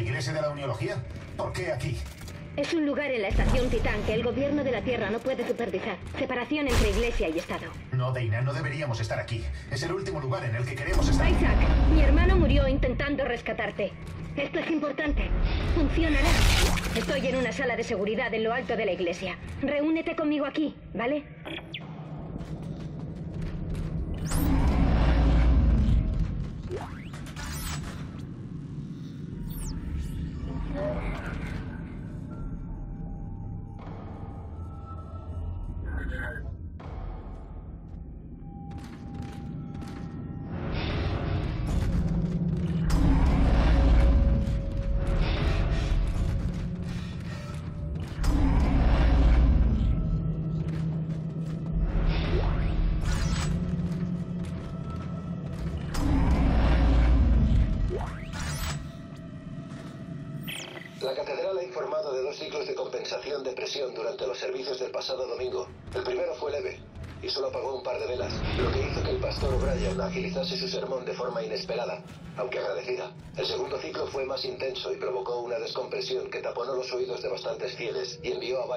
iglesia de la uniología? ¿Por qué aquí? Es un lugar en la estación Titán que el gobierno de la Tierra no puede supervisar. Separación entre iglesia y Estado. No, Deina, no deberíamos estar aquí. Es el último lugar en el que queremos estar. Isaac, mi hermano murió intentando rescatarte. Esto es importante. Funcionará. Estoy en una sala de seguridad en lo alto de la iglesia. Reúnete conmigo aquí, ¿vale?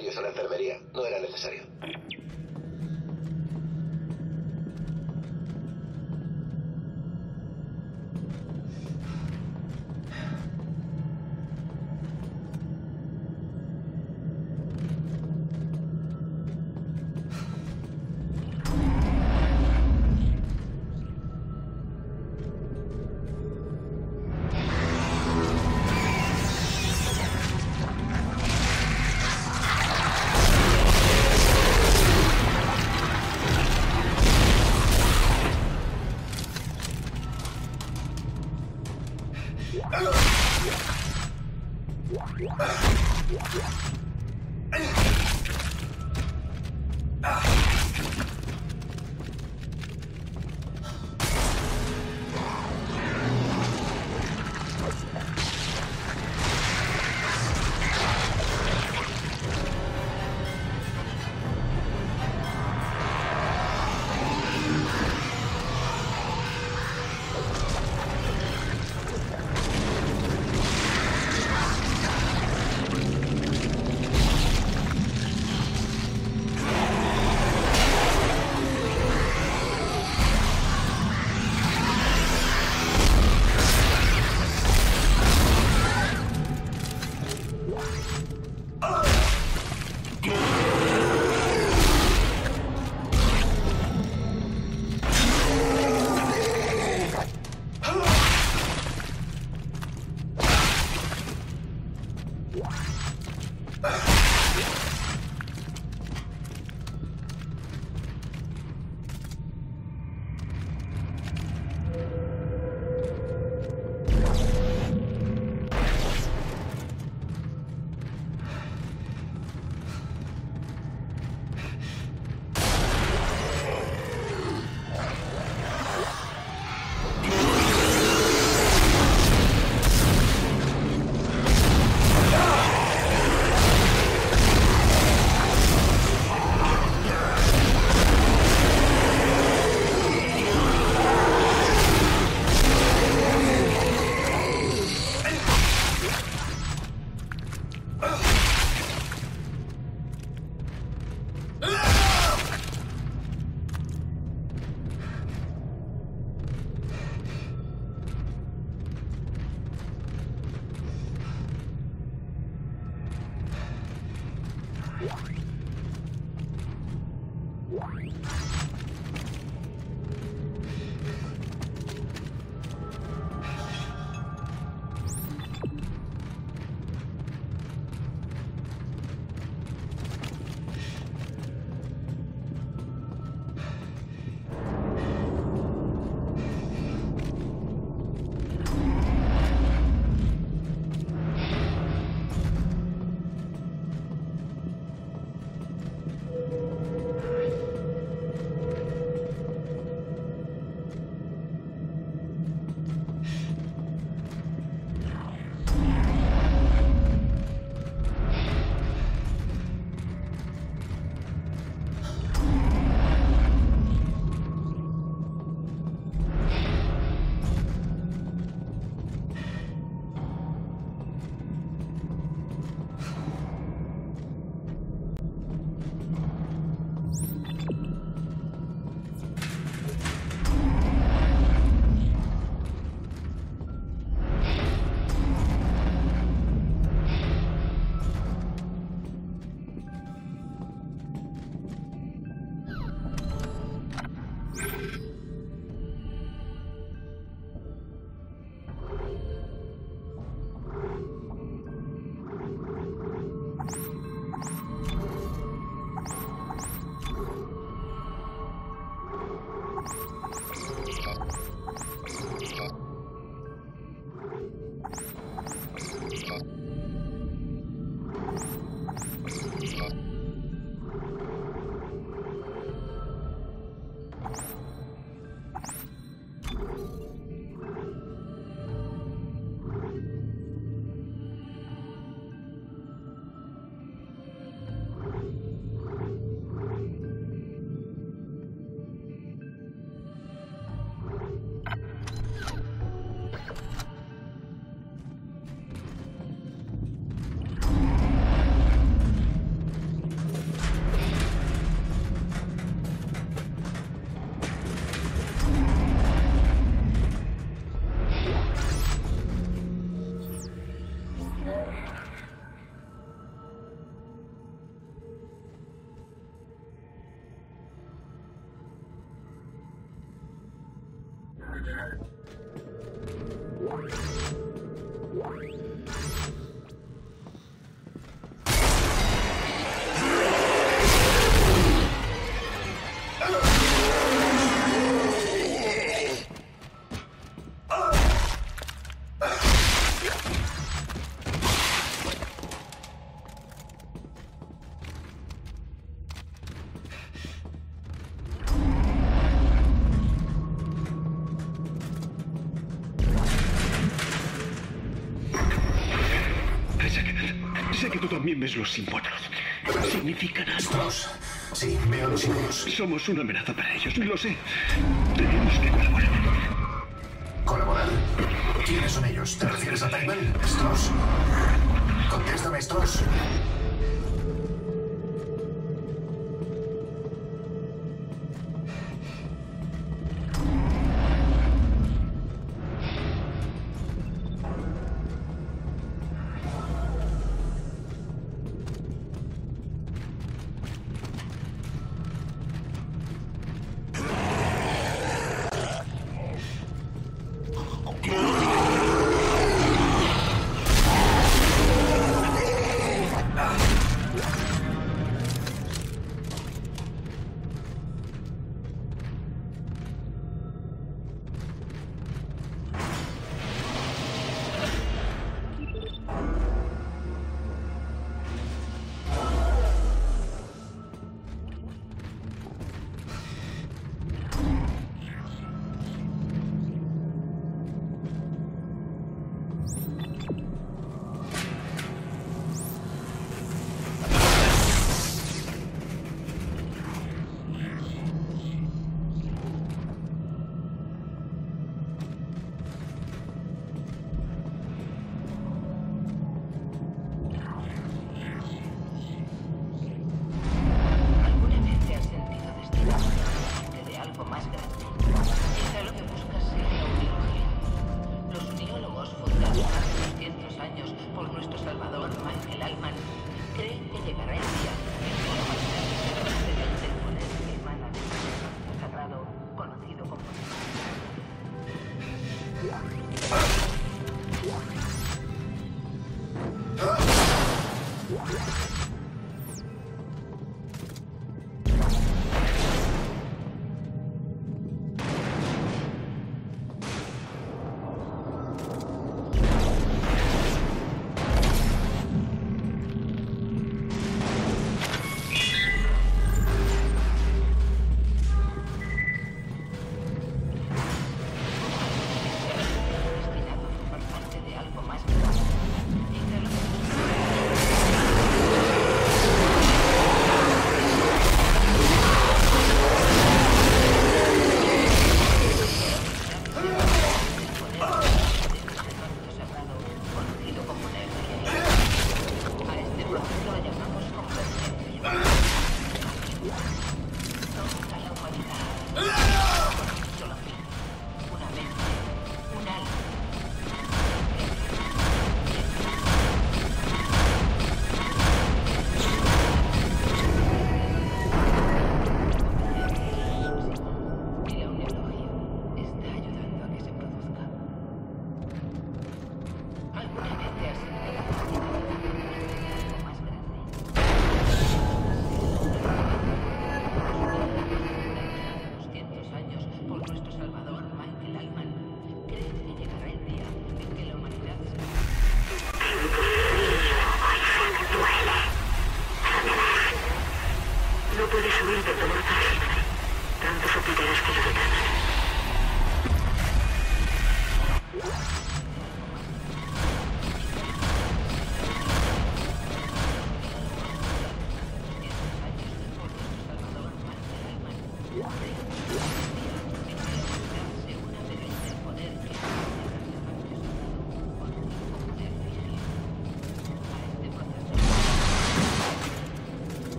Varios a la enfermería. No era necesario. Ves los símbolos. Significan algo. Stross. Sí, veo los símbolos. Somos una amenaza para ellos, lo sé. Tenemos que colaborar. ¿Colaborar? ¿Quiénes son ellos? ¿Te refieres a Tyrell? Stross. Contéstame, Stross.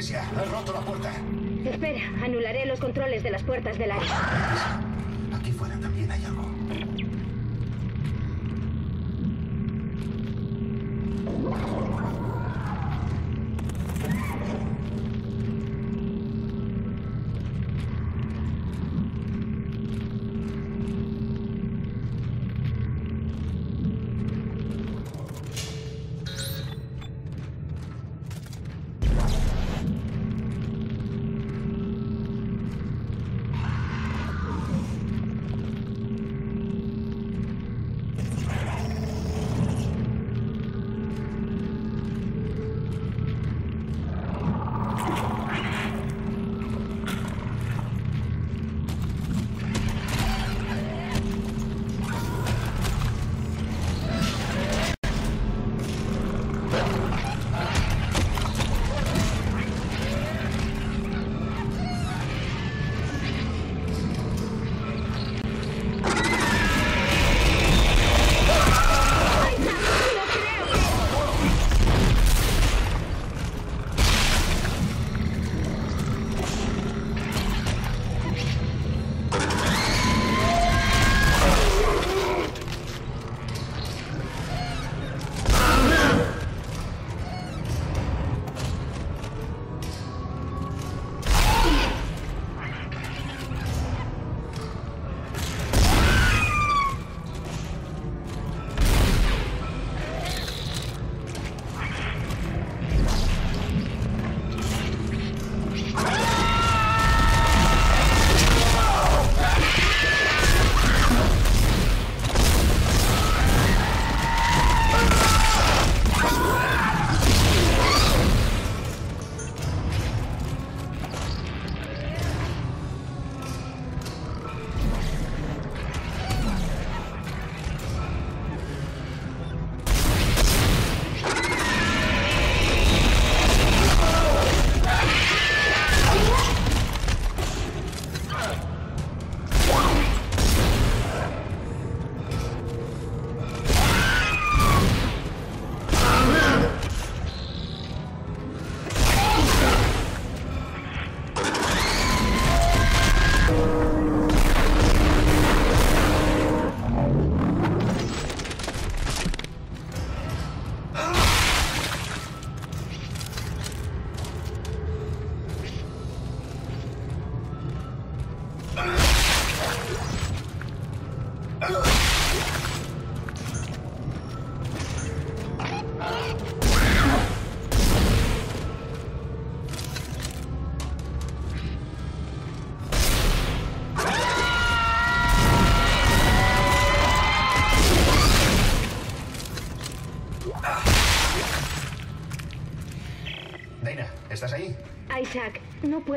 Iglesia. Roto la puerta. Espera, anularé los controles de las puertas del área.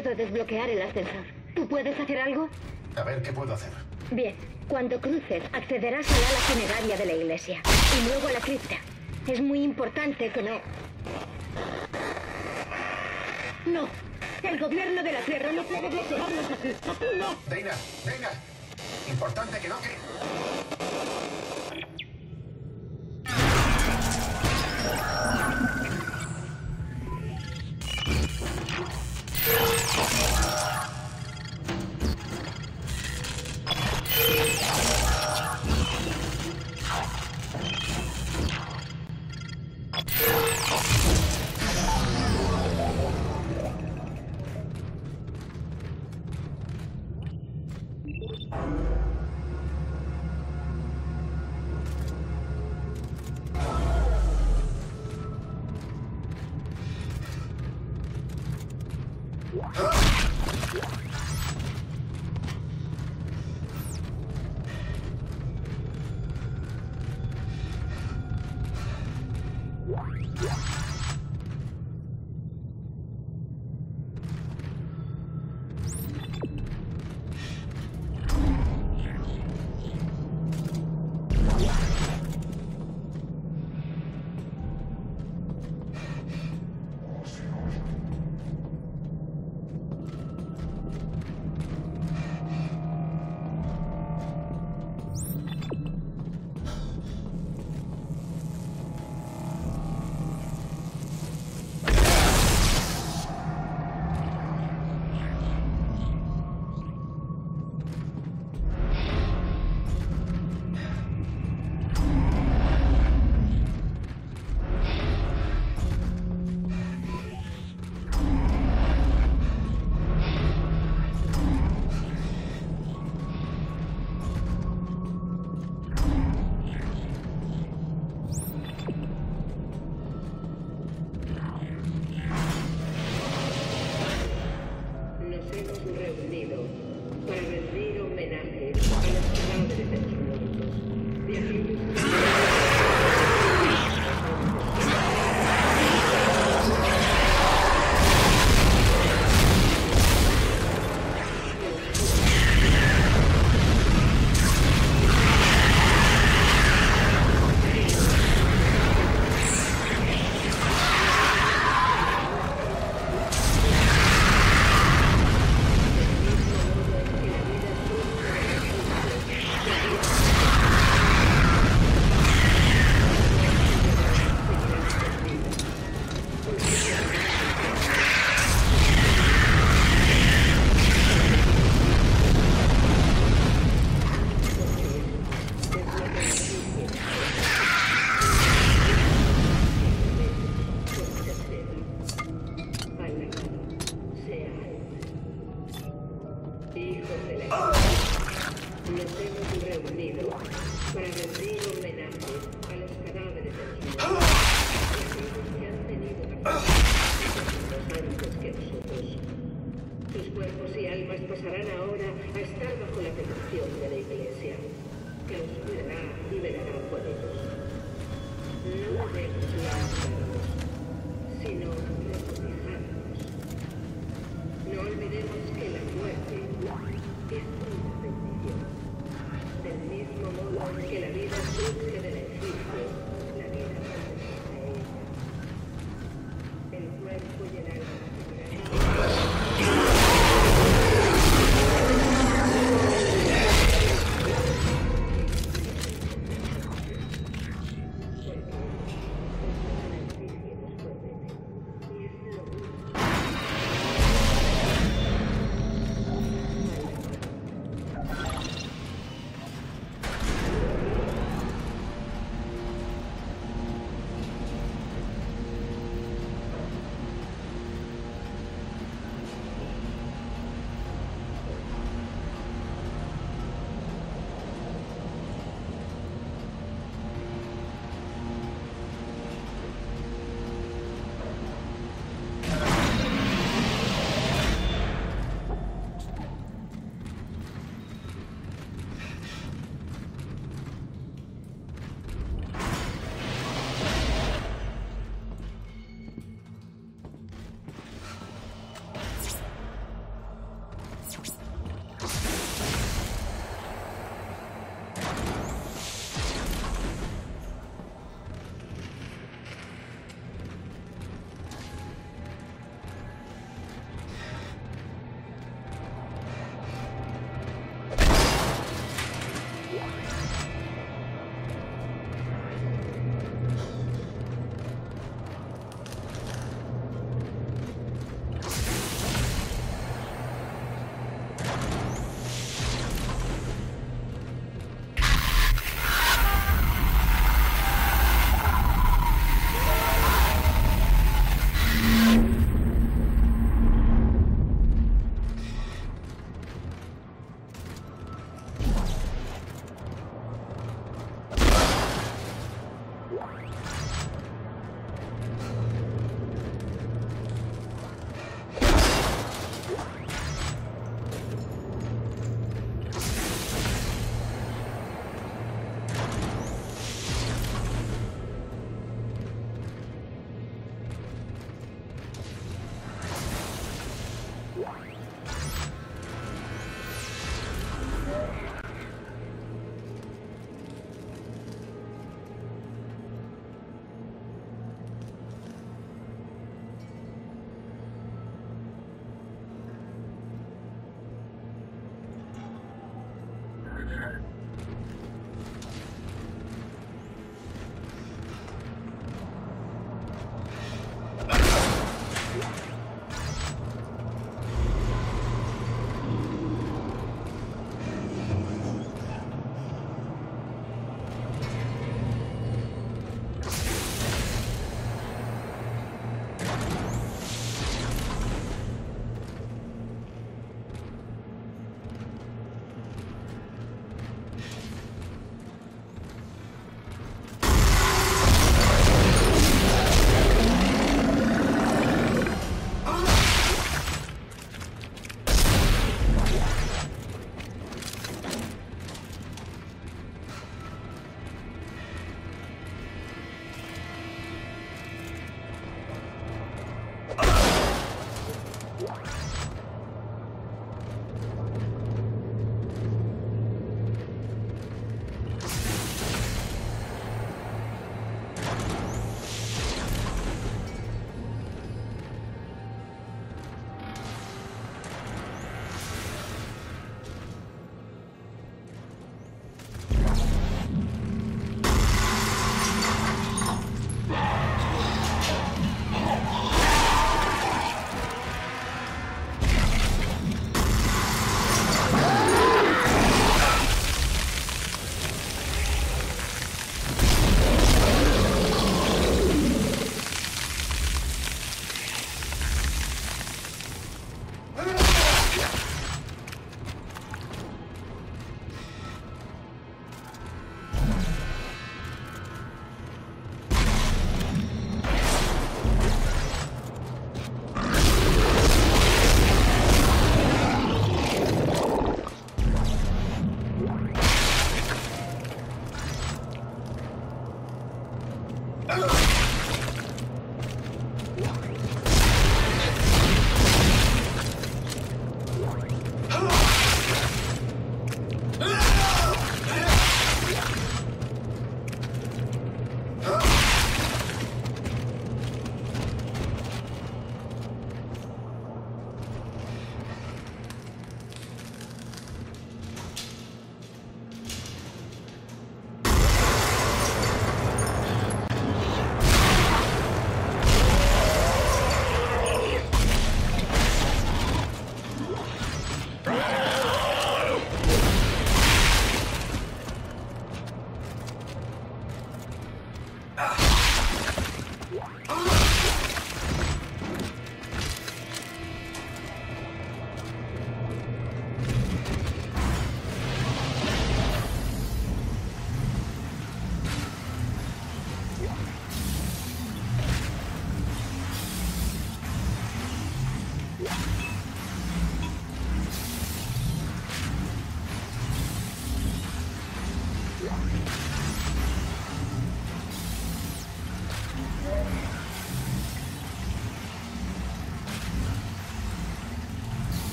Puedo desbloquear el ascensor. ¿Tú puedes hacer algo? A ver, ¿qué puedo hacer? Bien, cuando cruces accederás al ala funeraria de la iglesia y luego a la cripta. Es muy importante que no... No, el gobierno de la Tierra no puede bloquearnos aquí. No. Dana, Dana. Importante que no que... Huh?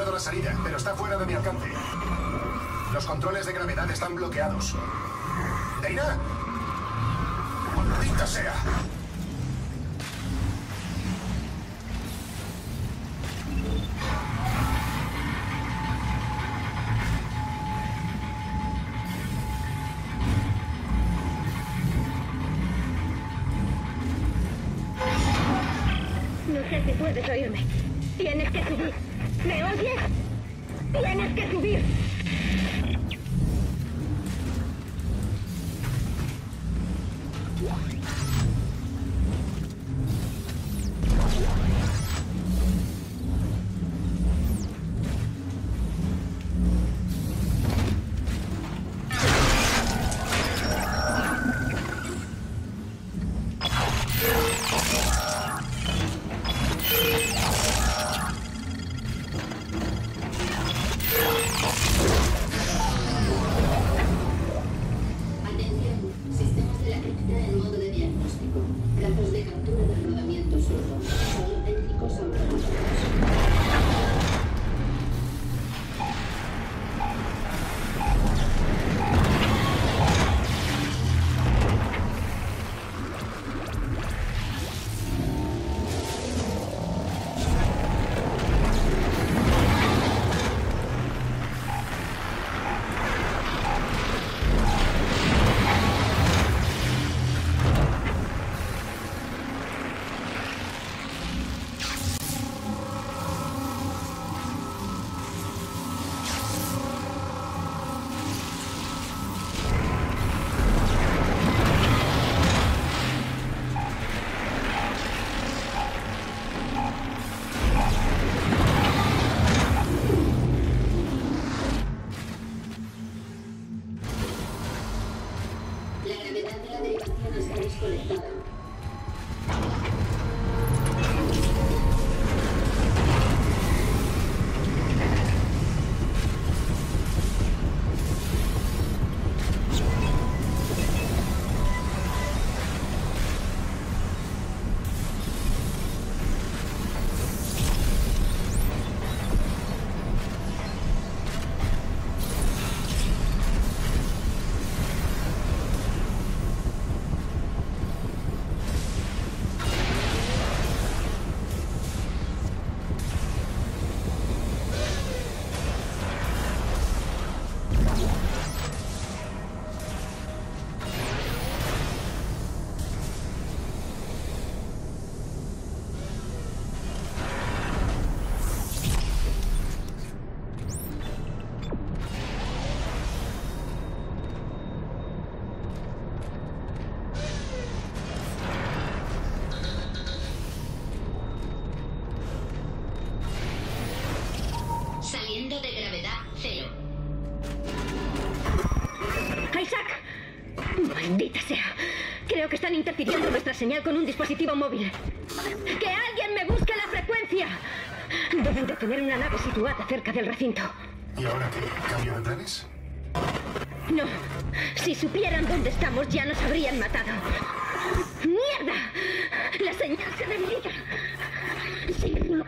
Encontrado la salida, pero está fuera de mi alcance. Los controles de gravedad están bloqueados. ¡Deina! ¡Maldita sea! No sé si puedes oírme. Tienes que subir. ¿Me oyes? Tienes que subir. Señal con un dispositivo móvil. ¡Que alguien me busque la frecuencia! Deben de tener una nave situada cerca del recinto. ¿Y ahora qué? ¿Cambio de planes? No. Si supieran dónde estamos, ya nos habrían matado. ¡Mierda! La señal se debilita. Sí, no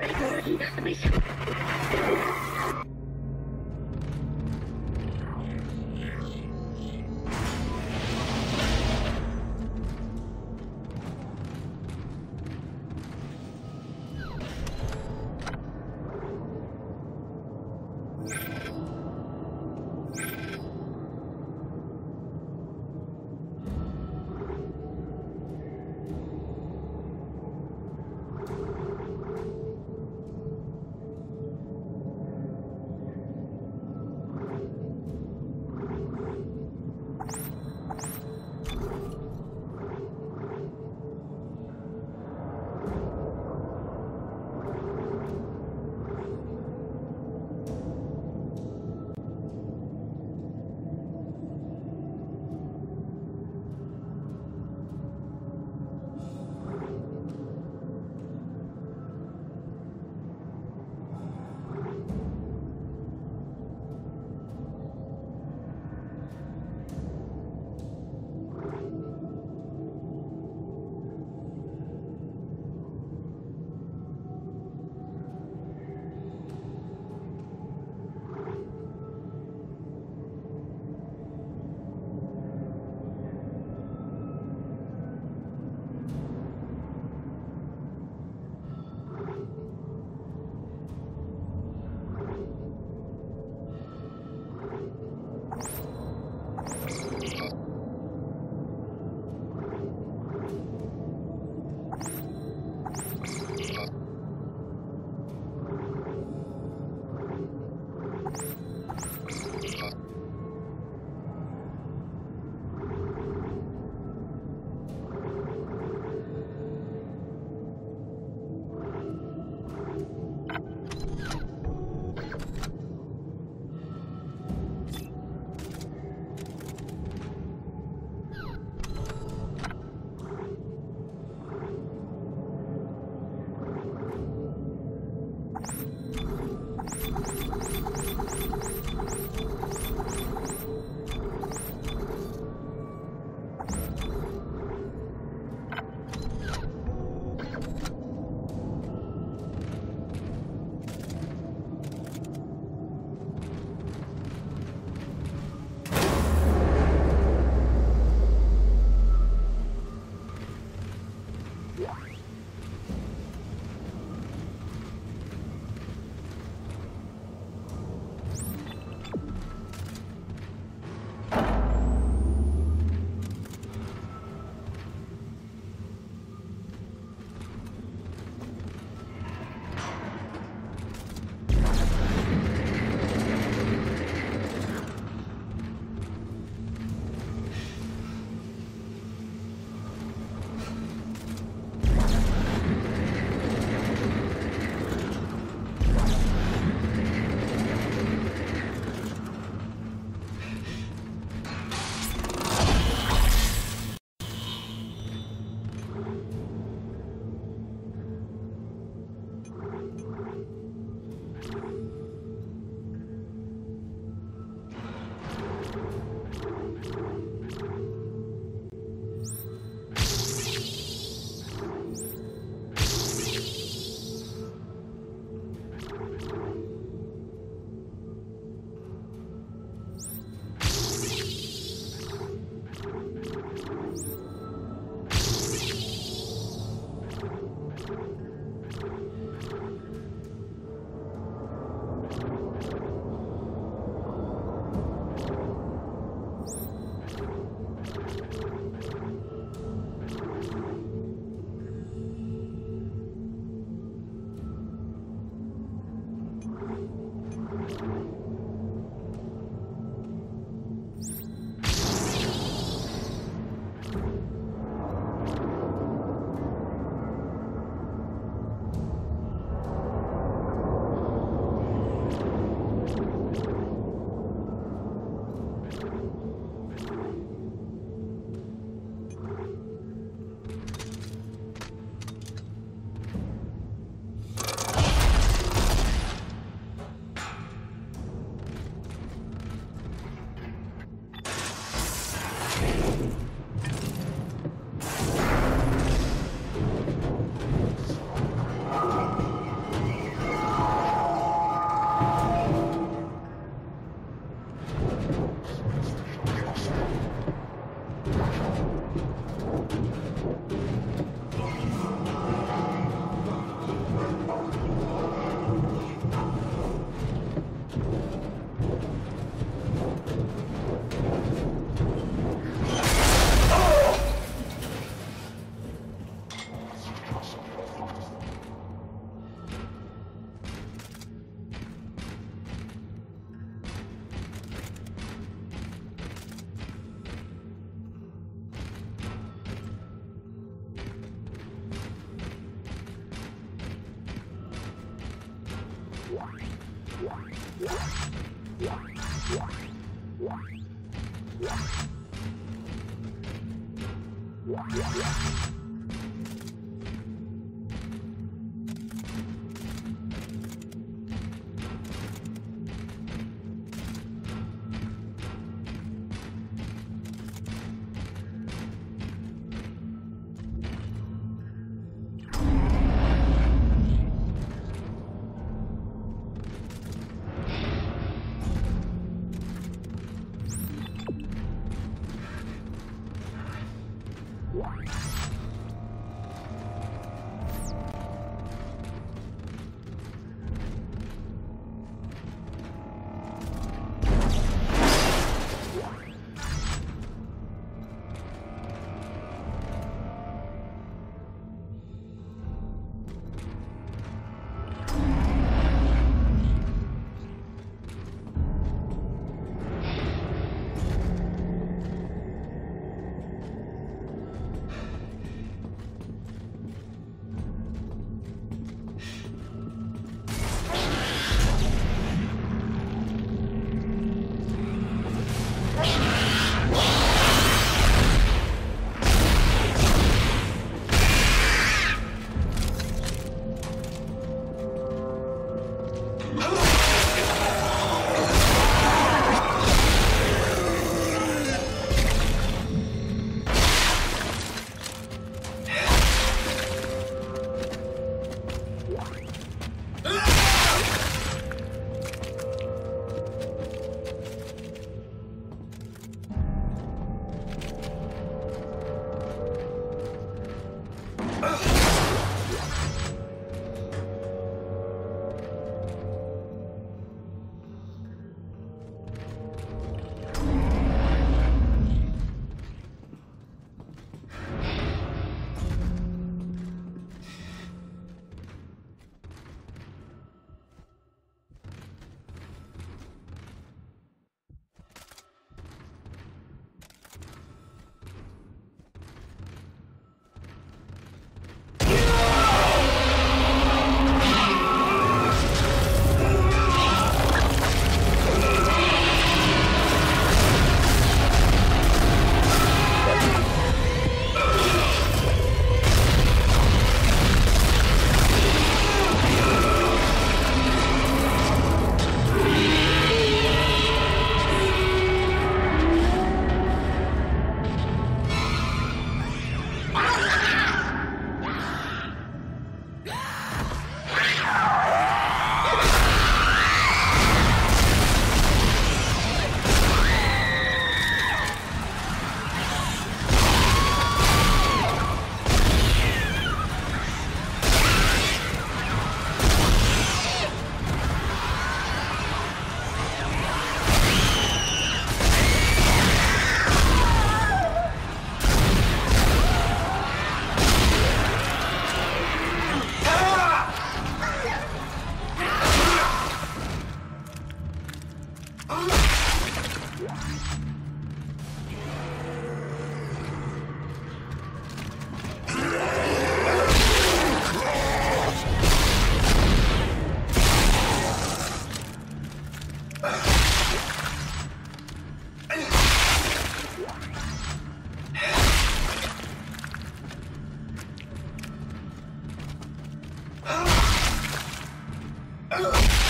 Ugh.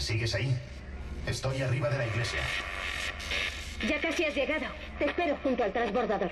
¿Sigues ahí? Estoy arriba de la iglesia. Ya casi has llegado. Te espero junto al transbordador.